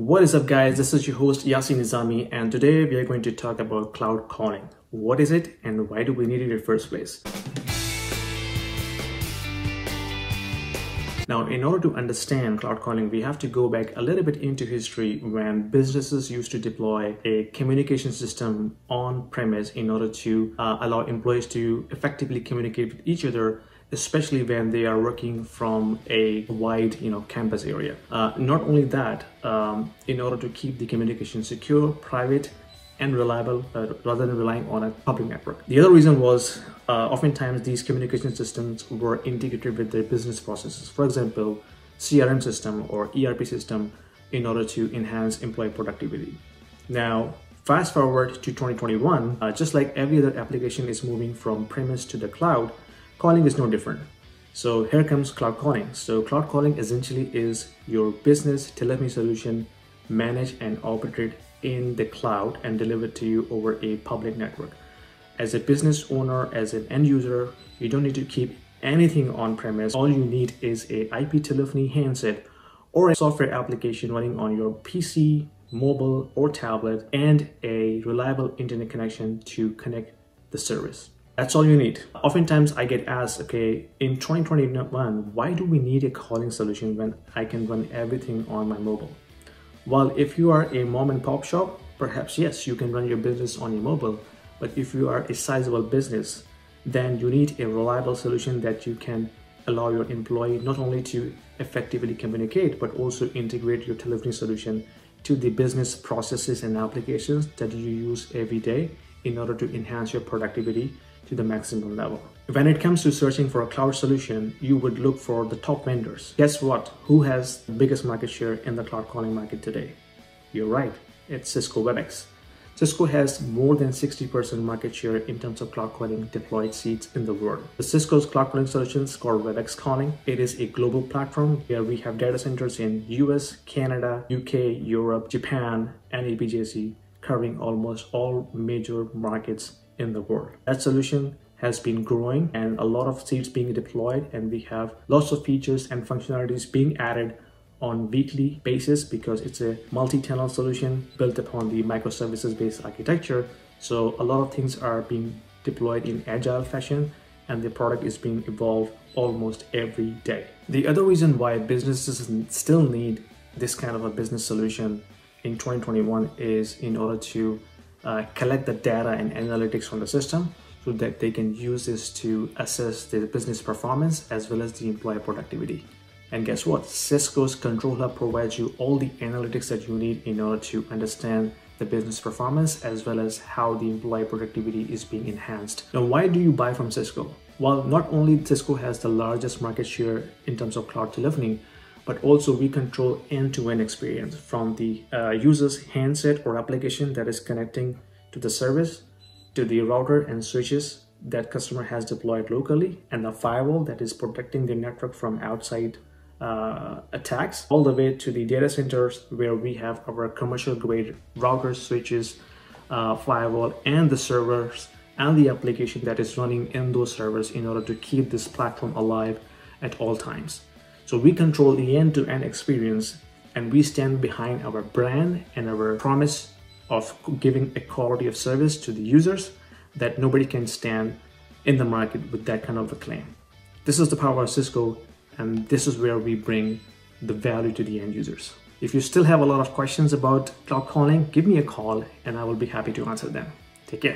What is up guys, this is your host Yasin Nizami and today we are going to talk about cloud calling. What is it and why do we need it in the first place? Now, in order to understand cloud calling, we have to go back a little bit into history when businesses used to deploy a communication system on premise in order to uh, allow employees to effectively communicate with each other especially when they are working from a wide you know campus area. Uh, not only that um, in order to keep the communication secure private and reliable uh, rather than relying on a public network. The other reason was uh, oftentimes these communication systems were integrated with their business processes. For example crm system or erp system in order to enhance employee productivity. Now fast forward to 2021 uh, just like every other application is moving from premise to the cloud calling is no different. So here comes cloud calling. So cloud calling essentially is your business telephony solution managed and operated in the cloud and delivered to you over a public network. As a business owner, as an end user, you don't need to keep anything on premise. All you need is a IP telephony handset or a software application running on your PC, mobile or tablet and a reliable internet connection to connect the service. That's all you need. Oftentimes I get asked, okay, in 2021, why do we need a calling solution when I can run everything on my mobile? Well, if you are a mom and pop shop, perhaps yes, you can run your business on your mobile. But if you are a sizable business, then you need a reliable solution that you can allow your employee not only to effectively communicate, but also integrate your telephony solution to the business processes and applications that you use every day in order to enhance your productivity to the maximum level. When it comes to searching for a cloud solution, you would look for the top vendors. Guess what? Who has the biggest market share in the cloud calling market today? You're right, it's Cisco WebEx. Cisco has more than 60% market share in terms of cloud calling deployed seats in the world. The Cisco's cloud calling solutions called WebEx Calling. It is a global platform where we have data centers in US, Canada, UK, Europe, Japan, and APJC covering almost all major markets in the world. That solution has been growing and a lot of seeds being deployed and we have lots of features and functionalities being added on weekly basis because it's a multi-tenant solution built upon the microservices based architecture so a lot of things are being deployed in agile fashion and the product is being evolved almost every day the other reason why businesses still need this kind of a business solution in 2021 is in order to uh, collect the data and analytics from the system so that they can use this to assess the business performance as well as the employee productivity. And guess what? Cisco's Control Hub provides you all the analytics that you need in order to understand the business performance as well as how the employee productivity is being enhanced. Now, why do you buy from Cisco? Well, not only Cisco has the largest market share in terms of cloud telephony, but also we control end-to-end experience from the uh, user's handset or application that is connecting to the service to the router and switches that customer has deployed locally and the firewall that is protecting the network from outside uh, attacks all the way to the data centers where we have our commercial grade routers switches uh, firewall and the servers and the application that is running in those servers in order to keep this platform alive at all times so we control the end-to-end experience and we stand behind our brand and our promise of giving a quality of service to the users that nobody can stand in the market with that kind of a claim. This is the power of Cisco and this is where we bring the value to the end users. If you still have a lot of questions about cloud calling, give me a call and I will be happy to answer them. Take care.